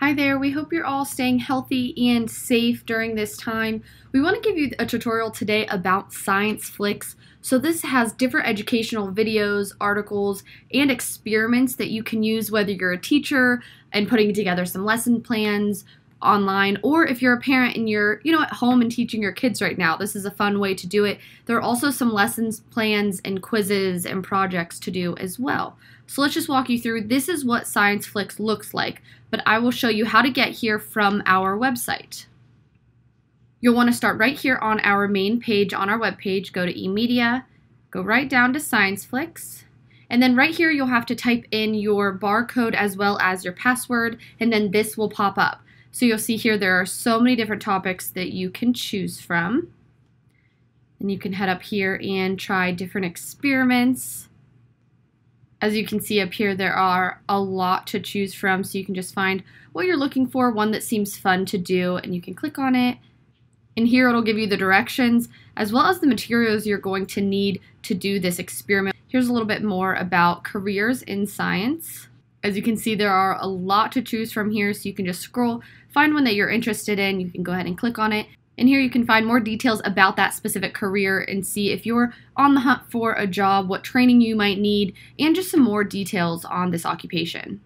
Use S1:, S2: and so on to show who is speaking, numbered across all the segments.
S1: Hi there, we hope you're all staying healthy and safe during this time. We want to give you a tutorial today about ScienceFlix. So this has different educational videos, articles, and experiments that you can use whether you're a teacher and putting together some lesson plans online or if you're a parent and you're you know at home and teaching your kids right now this is a fun way to do it. There are also some lessons plans and quizzes and projects to do as well. So let's just walk you through this is what ScienceFlix looks like but i will show you how to get here from our website. You'll want to start right here on our main page on our web page go to emedia go right down to ScienceFlix and then right here, you'll have to type in your barcode as well as your password, and then this will pop up. So you'll see here there are so many different topics that you can choose from. And you can head up here and try different experiments. As you can see up here, there are a lot to choose from, so you can just find what you're looking for, one that seems fun to do, and you can click on it. And here it'll give you the directions as well as the materials you're going to need to do this experiment. Here's a little bit more about careers in science. As you can see, there are a lot to choose from here, so you can just scroll, find one that you're interested in, you can go ahead and click on it. And here you can find more details about that specific career and see if you're on the hunt for a job, what training you might need, and just some more details on this occupation.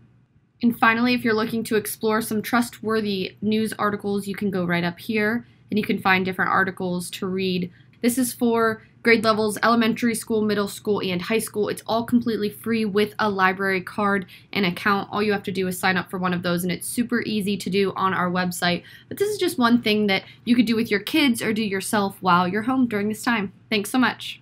S1: And finally, if you're looking to explore some trustworthy news articles, you can go right up here and you can find different articles to read. This is for grade levels, elementary school, middle school, and high school. It's all completely free with a library card and account. All you have to do is sign up for one of those, and it's super easy to do on our website. But this is just one thing that you could do with your kids or do yourself while you're home during this time. Thanks so much.